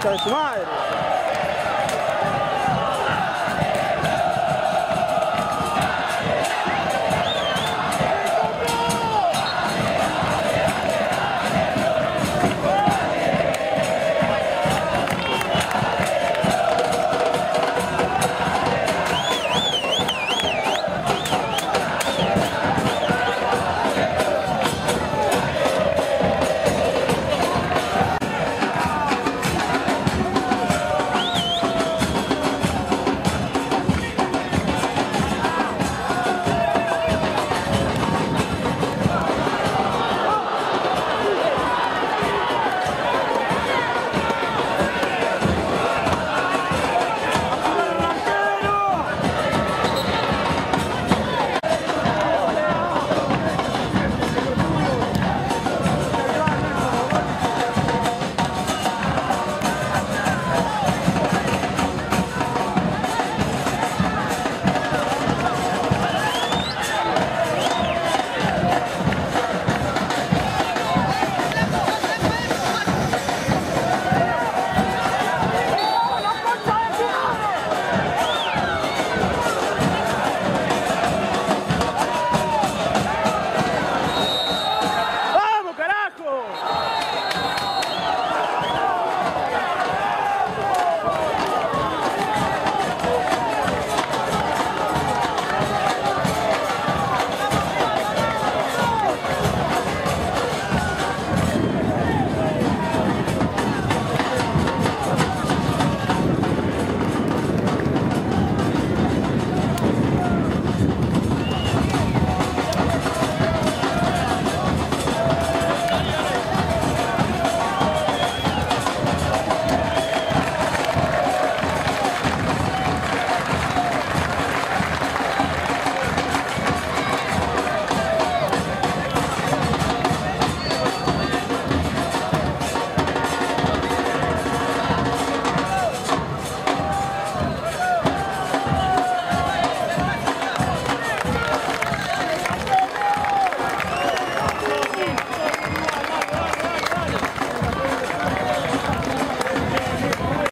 concha de su madre.